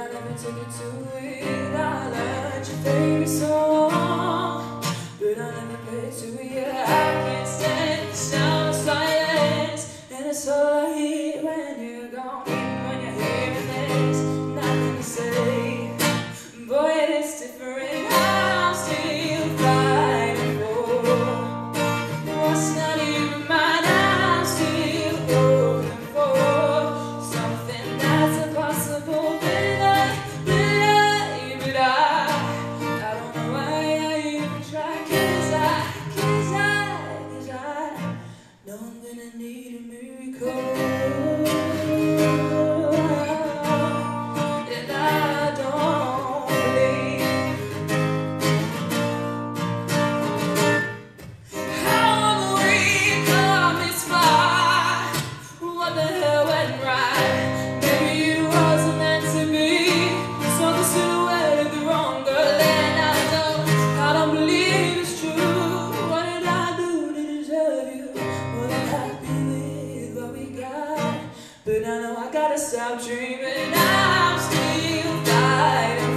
I never took it to it. I learned your favorite song, but I know I gotta stop dreaming. I'm still fighting.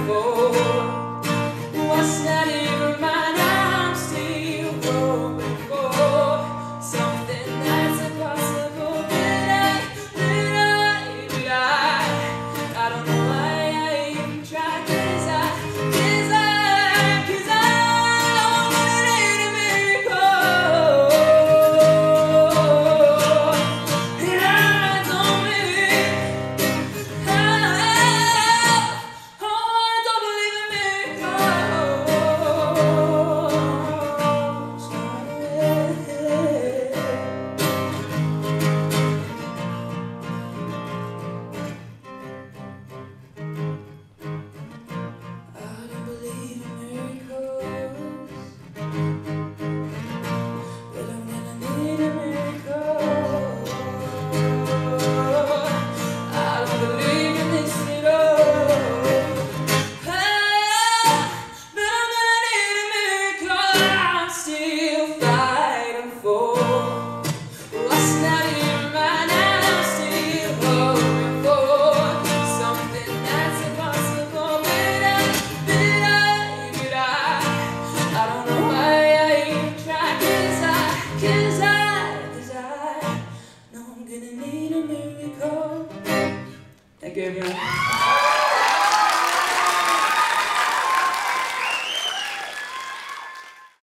Thank you.